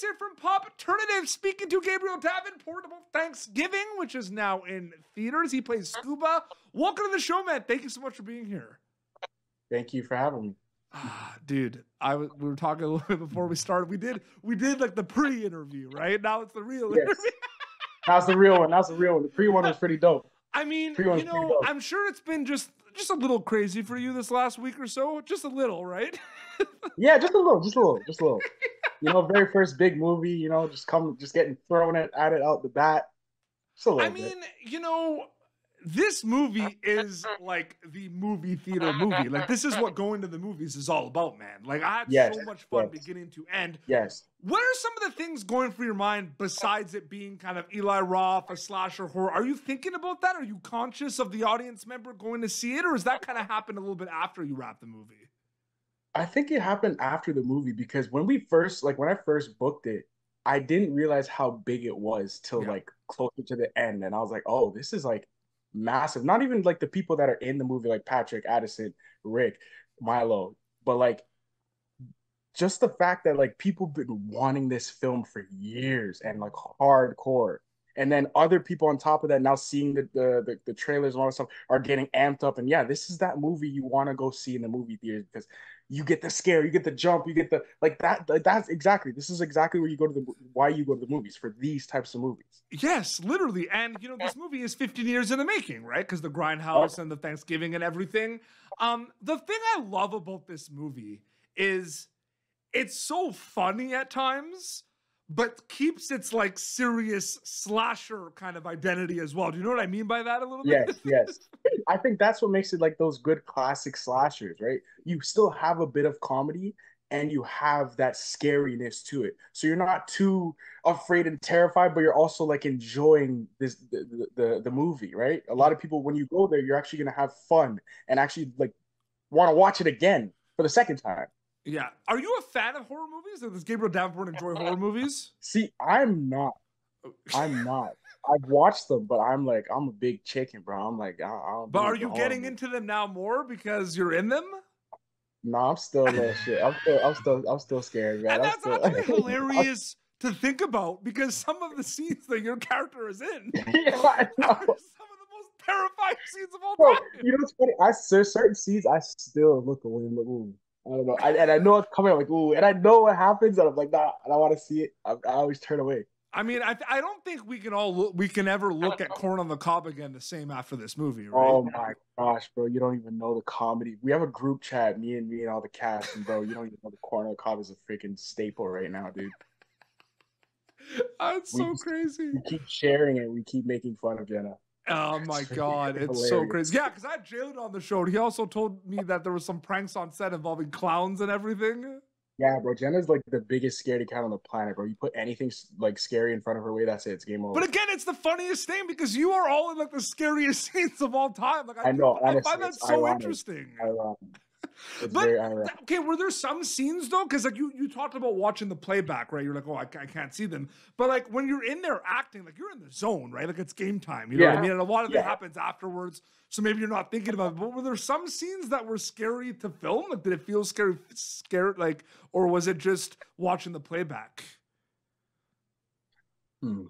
Here from Popternative, speaking to Gabriel Davenport about Thanksgiving, which is now in theaters. He plays Scuba. Welcome to the show, man. Thank you so much for being here. Thank you for having me. Ah, dude, I was we were talking a little bit before we started. We did we did like the pre-interview, right? Now it's the real Yes. interview. That's the real one. That's the real one. The pre one was pretty dope. I mean, you know. I'm sure it's been just just a little crazy for you this last week or so. Just a little, right? Yeah, just a little, just a little, just a little. You know, very first big movie. You know, just come, just getting thrown at, at it out the bat. Just a little I bit. mean, you know, this movie is like the movie theater movie. Like this is what going to the movies is all about, man. Like I had Yes, so much fun yes. beginning to end. yes. What are some of the things going through your mind besides it being kind of Eli Roth, a slasher horror? Are you thinking about that? Are you conscious of the audience member going to see it, or is that kind of happened a little bit after you wrap the movie? I think it happened after the movie because when we first, like, when I first booked it, I didn't realize how big it was till Yeah. like closer to the end, and I was like, oh, this is like massive. Not even like the people that are in the movie, like Patrick, Addison, Rick, Milo, but like just the fact that like people been wanting this film for years and like hardcore. And then other people on top of that now seeing the the, the, the trailers and all that stuff are getting amped up. And yeah, this is that movie you want to go see in the movie theaters because you get the scare, you get the jump, you get the like that. That's exactly this is exactly where you go to the why you go to the movies for these types of movies. Yes, literally. And you know, this movie is 15 years in the making, right? Because the grindhouse and the Thanksgiving and everything. Um, the thing I love about this movie is it's so funny at times, but keeps its like serious slasher kind of identity as well. Do you know what I mean by that a little bit? Yes, yes. I think that's what makes it like those good classic slashers, right? You still have a bit of comedy and you have that scariness to it. So you're not too afraid and terrified, but you're also like enjoying this the the, the movie, right? A lot of people when you go there, you're actually gonna have fun and actually like want to watch it again for the second time. Yeah. Are you a fan of horror movies? Does Gabriel Davenport enjoy horror movies? See, I'm not. I'm not. I've watched them, but I'm like, I'm a big chicken, bro. I'm like, I, I But are you getting movie. into them now more because you're in them? No, I'm still little shit. I'm still, I'm still, I'm still scared, man. and I'm that's still, actually hilarious to think about because some of the scenes that your character is in yeah, are some of the most terrifying scenes of all Bro, time. you know what's funny? I there's certain scenes I still look away and look, ooh. I don't know. I, and I know it's coming. I'm like, ooh, and I know what happens, and I'm like, nah, I don't want to see it. I, I always turn away. I mean, I, I don't think we can all look, we can ever look at Corn on the Cob again the same after this movie, right? Oh my gosh, bro, you don't even know the comedy. We have a group chat, me and me and all the cast, and bro, you don't even know the corn on the cob is a freaking staple right now, dude. That's we so just- crazy. We keep sharing it. We keep making fun of Jenna. Oh my god, it's so crazy. Yeah, because I had Jalen on the show. and He also told me that there was some pranks on set involving clowns and everything. Yeah, bro, Jenna's like the biggest scaredy cat on the planet, bro. You put anything like scary in front of her way, that's it. It's game over. But again, it's the funniest thing because you are all in like the scariest scenes of all time. Like I, I know, I find that so ironic. interesting. Ironic. It's But very ironic. th- okay, were there some scenes though? Because like you, you talked about watching the playback, right? You're like, oh, I, I can't see them. But like when you're in there acting, like you're in the zone, right? Like it's game time. You know what I mean? And a lot of it happens afterwards, so maybe you're not thinking about it. But were there some scenes that were scary to film? Like did it feel scary, scared, like, or was it just watching the playback? Hmm.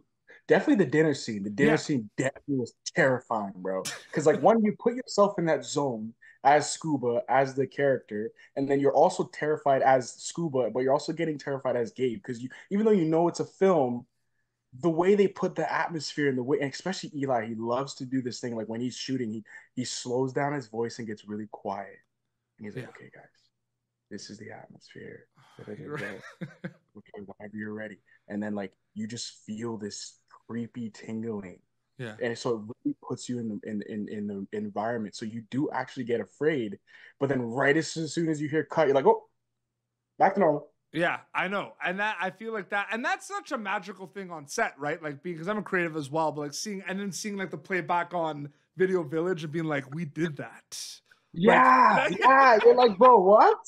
Definitely the dinner scene. The dinner Yeah. scene definitely was terrifying, bro. Because like when you put yourself in that zone as Scuba, as the character, and then you're also terrified as Scuba, but you're also getting terrified as Gabe. Because you, even though you know it's a film, the way they put the atmosphere and the way, and especially Eli, he loves to do this thing. Like when he's shooting, he he slows down his voice and gets really quiet. And he's like, Yeah. "Okay, guys, this is the atmosphere. Okay, whenever you're ready." And then like you just feel this creepy tingling yeah. and so it really puts you in the in, in in the environment so you do actually get afraid but then right as soon as you hear cut you're like oh back to normal Yeah, I know. And that I feel like that and that's such a magical thing on set, right? Like because I'm a creative as well, but like seeing and then seeing like the playback on Video Village and being like, we did that. yeah Like- yeah you're like bro what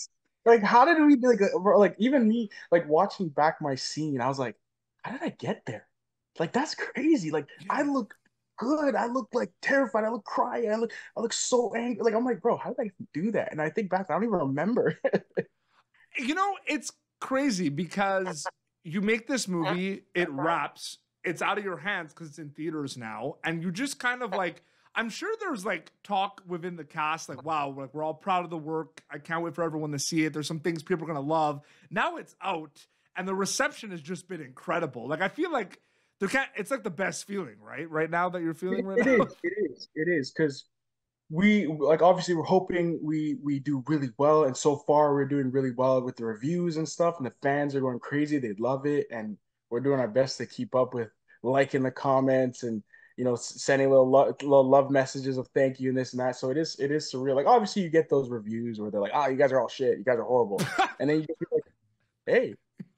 like how did we like bro, like even me like watching back my scene i was like how did i get there like that's crazy like i look good i look like terrified i look crying i look i look so angry like i'm like bro how did i do that and i think back i don't even remember You know, it's crazy because you make this movie, it wraps, it's out of your hands because it's in theaters now, and you just kind of like. I'm sure there's like talk within the cast, like, wow, like we're all proud of the work. I can't wait for everyone to see it. There's some things people are gonna love. Now it's out, and the reception has just been incredible. Like I feel like It's like the best feeling, right? Right now that you're feeling right it now. Is, it is. It is because we like obviously we're hoping we we do really well, and so far we're doing really well with the reviews and stuff, and the fans are going crazy. They love it, and we're doing our best to keep up with liking the comments and you know sending little love, little love messages of thank you and this and that. So it is it is surreal. Like obviously you get those reviews where they're like, oh, you guys are all shit, you guys are horrible, and then you like, hey,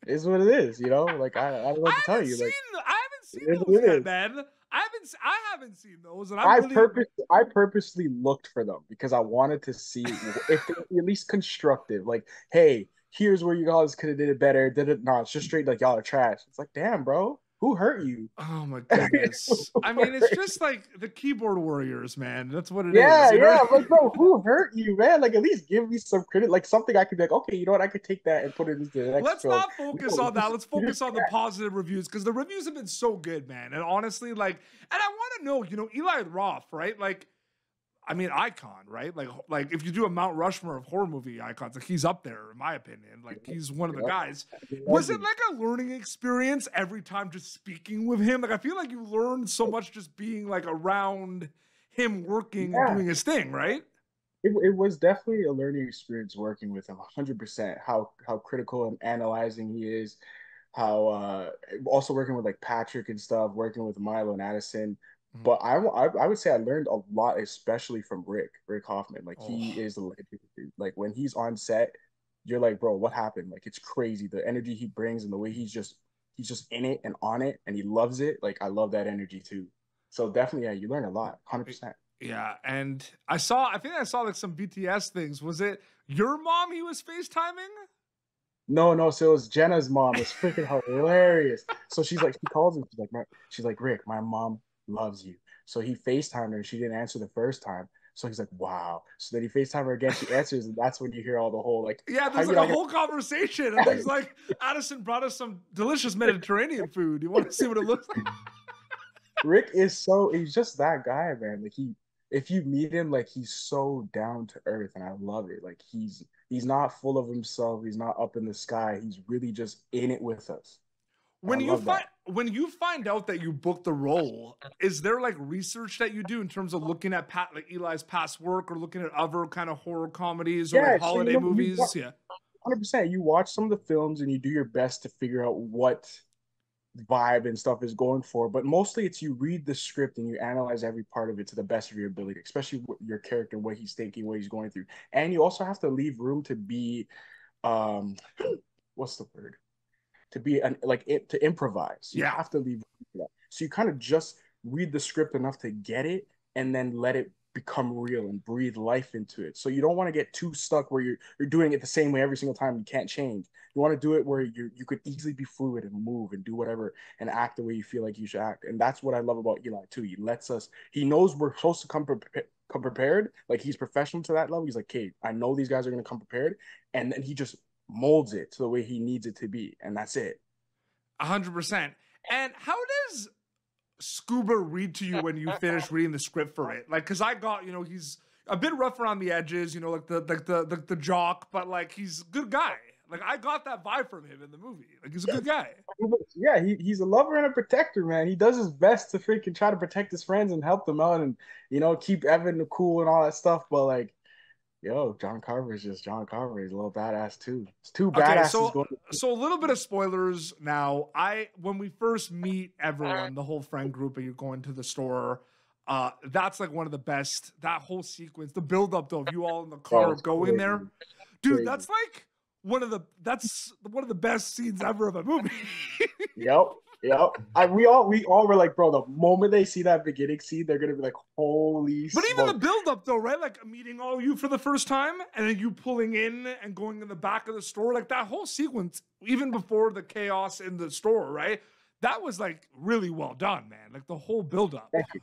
it is what it is, you know. Like I, I don't know what to tell you. Seen, like I seen those yet, man. I haven't I haven't seen those, and I'm I really... purpose I purposely looked for them because I wanted to see if they're at least constructive. Like, hey, here's where you guys could have did it better. Did it? No, it's just straight like y'all are trash. It's like, damn, bro, who hurt you? Oh my goodness! I mean, it's just like the keyboard warriors, man. That's what it yeah, is. Yeah, yeah. Like, bro, who hurt you, man? Like, at least give me some credit. Like something I could be like, okay, you know what? I could take that and put it into the next. Let's film. not focus no, on that. Let's focus on the positive reviews because the reviews have been so good, man. And honestly, like, and I want to know, you know, Eli Roth, right? Like I mean, icon, right? Like, like if you do a Mount Rushmore of horror movie icons, like he's up there, in my opinion. Like he's one of the guys. Was it like a learning experience every time just speaking with him? Like I feel like you learned so much just being like around him working yeah. and doing his thing, right? It, it was definitely a learning experience working with him, hundred percent. How how critical and analyzing he is. How uh also working with like Patrick and stuff, working with Milo and Addison Mm-hmm. But I, I, I would say I learned a lot, especially from Rick, Rick Hoffman. Like he oh. is a legend. Like when he's on set, you're like, bro, what happened? Like it's crazy the energy he brings and the way he's just he's just in it and on it and he loves it. Like I love that energy too. So definitely, yeah, you learn a lot, hundred percent. Yeah, and I saw, I think I saw like some BTS things. Was it your mom he was FaceTiming? No, no. So it was Jenna's mom. It's freaking hilarious. So she's like, she calls him. She's like, she's like, Rick, my mom loves you. So he FaceTimed her and she didn't answer the first time. So he's like, wow. So then he FaceTime her again. She answers, and that's when you hear all the whole like, yeah, there's like a whole conversation. And he's like, Addison brought us some delicious Mediterranean food. You want to see what it looks like? Rick is so he's just that guy, man. Like he, if you meet him, like he's so down to earth, and I love it. Like he's he's not full of himself. He's not up in the sky. He's really just in it with us when you find when you find out that you booked the role, is there like research that you do in terms of looking at Pat like Eli's past work or looking at other kind of horror comedies or yeah, like holiday so, you know, movies? Watch, yeah. Hundred percent. You watch some of the films and you do your best to figure out what vibe and stuff is going for. But mostly it's you read the script and you analyze every part of it to the best of your ability, especially your character, what he's thinking, what he's going through. And you also have to leave room to be um what's the word? To be an like it, to improvise. You yeah. have to leave. So you kind of just read the script enough to get it and then let it become real and breathe life into it. So you don't want to get too stuck where you're you're doing it the same way every single time. You can't change. You want to do it where you you could easily be fluid and move and do whatever and act the way you feel like you should act. And that's what I love about Eli too. He lets us. He knows we're supposed to come prepared. Come prepared, like he's professional to that level. He's like, "Okay, I know these guys are gonna come prepared," and then he just molds it to the way he needs it to be, and that's it. A hundred percent. And how does Scuba read to you when you finish reading the script for it? Like, cause I got, you know, he's a bit rough around the edges, you know, like the like the, the the jock, but like he's a good guy. Like I got that vibe from him in the movie. Like he's a good guy. Yeah, he, he's a lover and a protector, man. He does his best to freaking try to protect his friends and help them out, and you know keep Evan cool and all that stuff. But like, yo, John Carver is just John Carver. He's a little badass too. It's two okay, badasses so, going. So a little bit of spoilers now. I when we first meet everyone, the whole friend group, and you're going to the store. Uh, that's like one of the best. That whole sequence, the build up though, of you all in the car going crazy. there, dude. Crazy. That's like one of the that's one of the best scenes ever of a movie. yep. Yeah, I, we all we all were like, bro. The moment they see that beginning scene, they're gonna be like, "Holy!" But smoke. even the build up, though, right? Like meeting all you for the first time, and then you pulling in and going in the back of the store, like that whole sequence, even before the chaos in the store, right? That was like really well done, man. Like the whole build up. Thank you,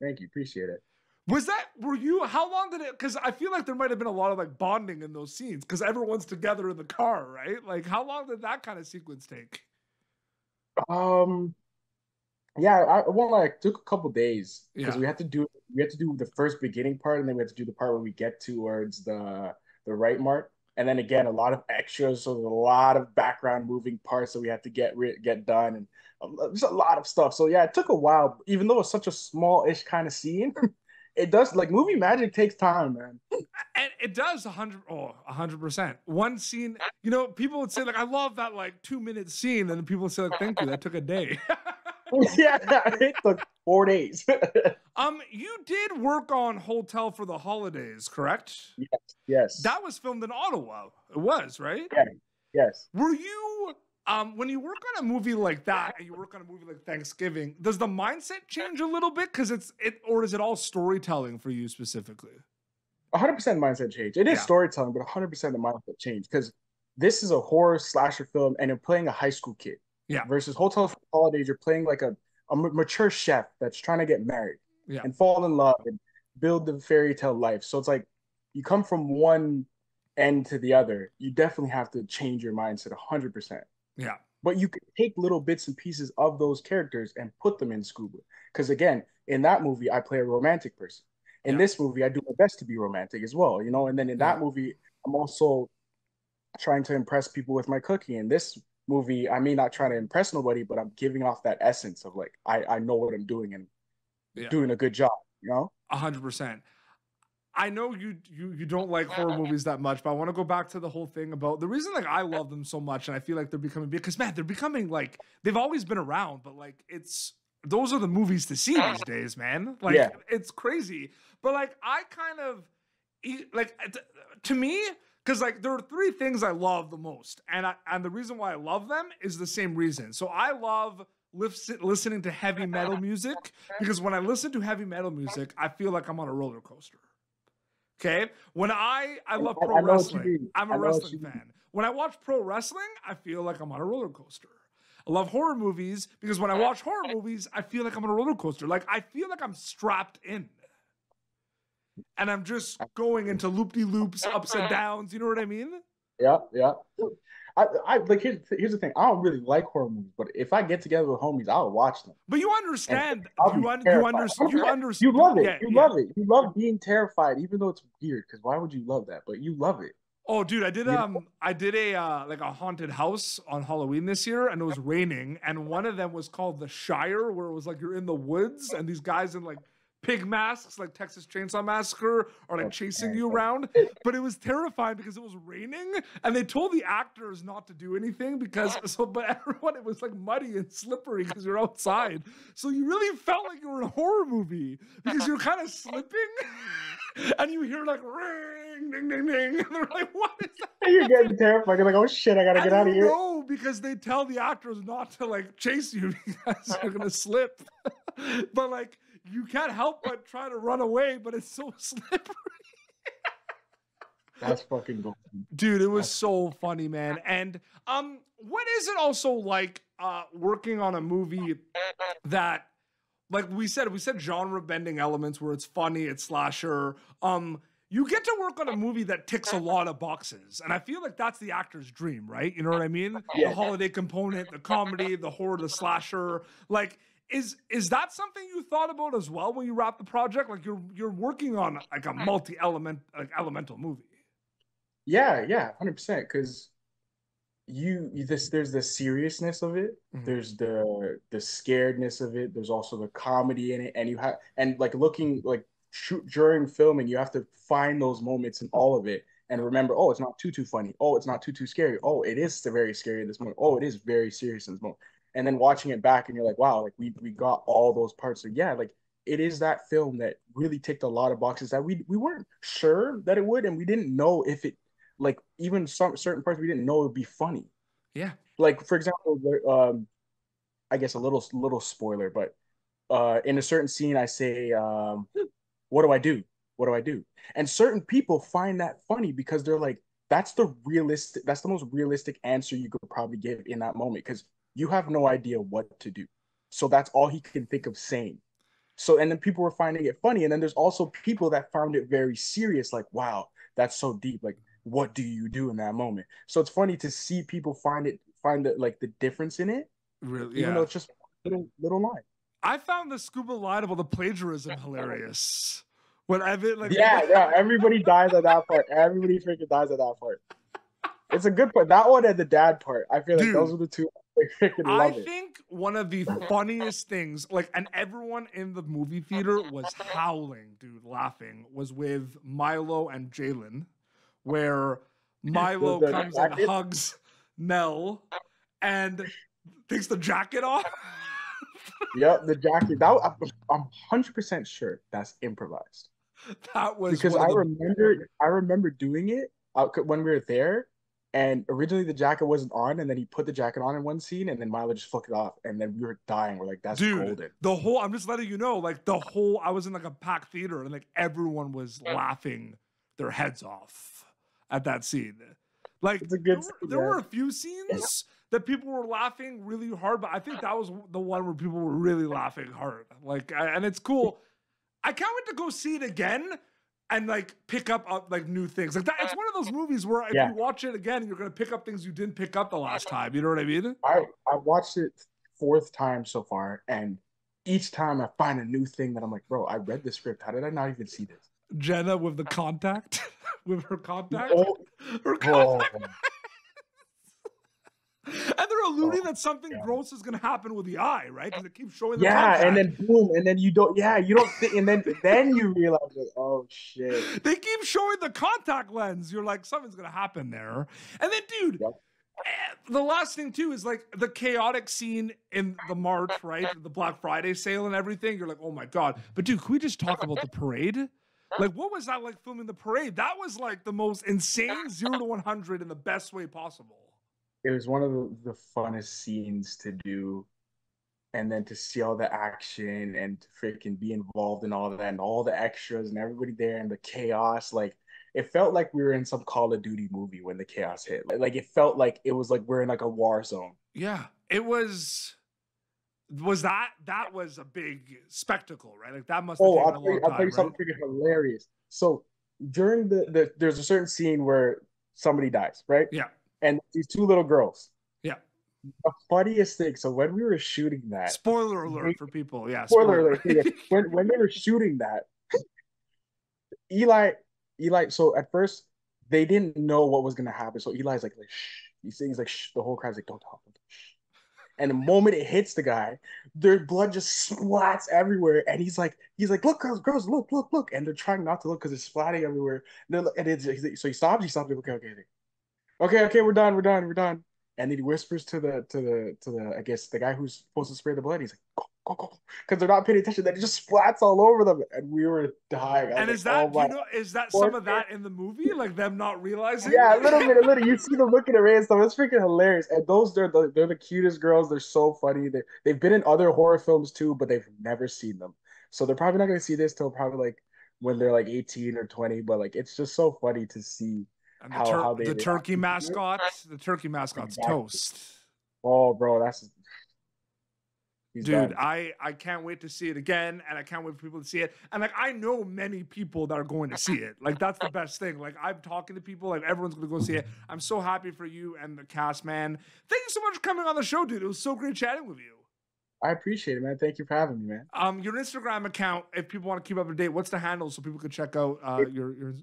thank you, appreciate it. Was that were you? How long did it? Because I feel like there might have been a lot of like bonding in those scenes because everyone's together in the car, right? Like how long did that kind of sequence take? Um, yeah, I, won't lie. Took a couple days because Yeah. we had to do we had to do the first beginning part, and then we had to do the part where we get towards the the RightMart, and then again a lot of extras, so a lot of background moving parts that we had to get get done, and um, there's a lot of stuff. So yeah, it took a while, even though it's such a small-ish kind of scene. It does like movie magic takes time, man. And it does 100 oh 100%. One scene, you know, people would say like I love that like 2 minute scene and then people would say like thank you that took a day. yeah, it took four days. um you did work on Hotel for the Holidays, correct? yes. That was filmed in Ottawa. It was, right? Yeah. yes. Were you um when you work on a movie like that and you work on a movie like Thanksgiving, does the mindset change a little bit cuz it's it or is it all storytelling for you specifically? 100% mindset change. It is Yeah. storytelling, but 100% the mindset change because this is a horror slasher film and you're playing a high school kid. Yeah. Versus Hotel Holidays, you're playing like a, a mature chef that's trying to get married Yeah. and fall in love and build the fairy tale life. So it's like you come from one end to the other. You definitely have to change your mindset 100%. Yeah. But you can take little bits and pieces of those characters and put them in Scuba. Because again, in that movie, I play a romantic person. In Yeah. this movie, I do my best to be romantic as well, you know. And then in that Yeah. movie, I'm also trying to impress people with my cooking. In this movie, I may not try to impress nobody, but I'm giving off that essence of like I I know what I'm doing and Yeah. doing a good job, you know. A hundred percent. I know you you you don't like horror movies that much, but I want to go back to the whole thing about the reason like I love them so much, and I feel like they're becoming because man, they're becoming like they've always been around, but like it's those are the movies to see these days, man. Like Yeah. it's crazy. But like I kind of like uh, to me because like there are three things I love the most, and I and the reason why I love them is the same reason. So I love listening to heavy metal music because when I listen to heavy metal music, I feel like I'm on a roller coaster. Okay, when I I love pro I wrestling. I'm a wrestling fan. When I watch pro wrestling, I feel like I'm on a roller coaster. I love horror movies because when I watch horror movies, I feel like I'm on a roller coaster. Like I feel like I'm strapped in. And I'm just going into loop de loops, ups and downs. You know what I mean? Yeah, yeah. I, I like here's, here's the thing. I don't really like horror movies, but if I get together with homies, I'll watch them. But you understand. You, un- you, terrified. under- you understand. You love it. Yeah, you yeah. love it. You love being terrified, even though it's weird. Because why would you love that? But you love it. Oh, dude, I did You know? um, I did a uh, like a haunted house on Halloween this year, and it was raining, and one of them was called the Shire, where it was like you're in the woods, and these guys in like pig masks, like Texas Chainsaw Massacre, are like chasing you around. But it was terrifying because it was raining, and they told the actors not to do anything because so, but everyone it was like muddy and slippery because you're outside, so you really felt like you were in a horror movie because you're kind of slipping, and you hear like ring, ding, ding, ding, and they're like, "What is that?" You're getting terrified. You're like, oh shit, I gotta get out of here. know because they tell the actors not to like chase you because you're gonna slip. but like you can't help but try to run away, but it's so slippery. That's fucking gold. Dude, it was That's- so funny, man. And um, what is it also like uh working on a movie that like we said, we said genre bending elements where it's funny, it's slasher. Um, you get to work on a movie that ticks a lot of boxes. And I feel like that's the actor's dream, right? You know what I mean? Yeah. The holiday component, the comedy, the horror, the slasher. Like, is is that something you thought about as well when you wrap the project? Like you're you're working on like a multi-element like elemental movie. Yeah, yeah, hundred percent. Because you, you this there's the seriousness of it. Mhm. There's the the scaredness of it. There's also the comedy in it, and you have and like looking like shoot during filming, you have to find those moments in all of it and remember. Oh, it's not too too funny. Oh, it's not too too scary. Oh, it is very scary in this moment. Oh, it is very serious in this moment. And then watching it back, and you're like, wow, like we we got all those parts. So yeah, like it is that film that really ticked a lot of boxes that we we weren't sure that it would, and we didn't know if it like even some certain parts we didn't know it would be funny. Yeah. Like for example, um, I guess a little little spoiler, but uh, in a certain scene, I say, um, "What do I do? What do I do?" And certain people find that funny because they're like, "That's the realistic. That's the most realistic answer you could probably give in that moment because you have no idea what to do. So that's all he can think of saying." So and then people were finding it funny, and then there's also people that found it very serious, like, "Wow, that's so deep." Like, what do you do in that moment? So it's funny to see people find it find the like the difference in it Really, even yeah. though it's just little little line. I found the scuba line about the plagiarism hilarious. When Evan, like, Yeah, yeah. Everybody dies at that part. Everybody freaking dies at that part. It's a good part. That one and the dad part. I feel like Dude. those are the two. I freaking I love it. think one of the funniest things, like, and everyone in the movie theater was howling, dude, laughing, was with Milo and Jalen, where Milo comes and hugs Nell and takes the jacket off. Yep, the jacket. That I'm- I'm hundred percent sure that's improvised that was because I the- remember I remember doing it uh, when we were there, and originally the jacket wasn't on, and then he put the jacket on in one scene, and then Milo just flicked it off, and then we were dying. We're like, that's Dude, golden. the whole i'm just letting you know like the whole i was in like a packed theater and like everyone was laughing their heads off at that scene. Like It's a there, good were, scene, there were a few scenes that people were laughing really hard but i think that was the one where people were really laughing hard. Like I- and it's cool. I can't wait to go see it again and like pick up uh, like new things. Like that it's one of those movies where if Yeah. you watch it again you're gonna pick up things you didn't pick up the last time. You know what i mean? I I watched it fourth time so far, and each time I find a new thing that I'm like, bro, I read the script. How did I not even see this? jenna with the contact? With her contact? Oh, her contact And they're alluding Oh, that something yeah. gross is gonna happen with the eye, right? Because it keeps showing the yeah, and then boom, and then you don't. Yeah, you don't. Think, and then then you realize, like, oh shit. they keep showing the contact lens. You're like, something's gonna happen there. And then, dude, Yep. eh, the last thing too is like the chaotic scene in the March, right? The Black Friday sale and everything. You're like, oh my god. But dude, can we just talk about the parade? Like, what was that like filming the parade? That was like the most insane zero to one hundred in the best way possible. It was one of the, funnest scenes to do, and then to see all the action and to freaking be involved in all of that and all the extras and everybody there and the chaos. Like it felt like we were in some Call of Duty movie when the chaos hit. Like, like it felt like it was like we're in like a war zone. Yeah, it was. Was that that was a big spectacle, right? Like that must have Oh, taken I'll a tell you, long I'll tell you something right? hilarious. So during the, the there's a certain scene where somebody dies, right? Yeah. And these two little girls. Yeah. The funniest thing. So when we were shooting that, Spoiler alert for people. Yeah. spoiler alert. yeah, when when they were shooting that, Eli, Eli. So at first they didn't know what was gonna happen. So Eli's like, like shh. He's saying he's like, shh. The whole crowd's like, don't talk. Shh. And the moment it hits the guy, their blood just splats everywhere. And he's like, he's like, look, girls, girls, look, look, look. And they're trying not to look because it's splatting everywhere. And, like- and it's, like- so he stops. He stops. Like, okay, okay, okay, okay, okay. We're done. We're done. We're done. And then he whispers to the to the to the I guess the guy who's supposed to spray the blood. He's like, go, go, go, because they're not paying attention. Then it just splats all over them, and we were dying. I And is like, that oh you know is that some of that in the movie? Like them not realizing? Yeah, a little bit, a little. You see them looking at Ray and stuff. It's freaking hilarious. And those they're the they're the cutest girls. They're so funny. They they've been in other horror films too, but they've never seen them. So they're probably not gonna see this till probably like when they're like 18 or 20. But like it's just so funny to see. And the, how- tur- how they the turkey mascot, the turkey mascot's Exactly. toast. Oh, bro, that's Dude, done. I I can't wait to see it again, and I can't wait for people to see it. And like I know many people that are going to see it. Like that's the best thing. Like I'm talking to people, like everyone's gonna go see it. I'm so happy for you and the cast, man. Thank you so much for coming on the show, dude. It was so great chatting with you. I appreciate it, man. Thank you for having me, man. Um, your Instagram account, if people want to keep up to date, what's the handle so people can check out uh your your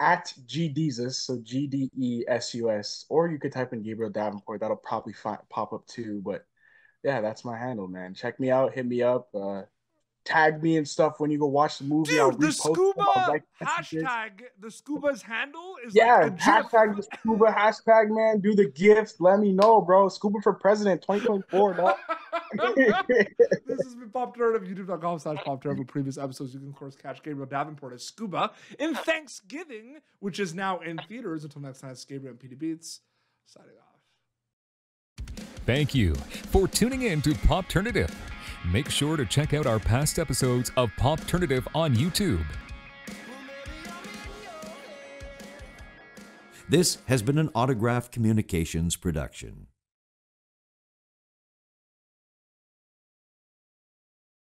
At GDesus, so G D E S U S, or you could type in Gabriel Davenport. That'll probably fi- pop up too. But yeah, that's my handle, man. Check me out. Hit me up. Uh, tag me and stuff when you go watch the movie. I'll dude, the repost scuba like hashtag, the scuba's handle is Yeah, like hashtag the scuba hashtag, man. Do the gifts. Let me know, bro. Scuba for president 2024, dog. this has been Pop Turn youtube.com slash Pop Turn. For previous episodes, you can, of course, catch Gabriel Davenport as Scuba in Thanksgiving, which is now in theaters. Until next time, it's Gabriel and PD Beats signing off. Thank you for tuning in to Pop Popternative. Make sure to check out our past episodes of Pop Popternative on YouTube. This has been an Autograph Communications production.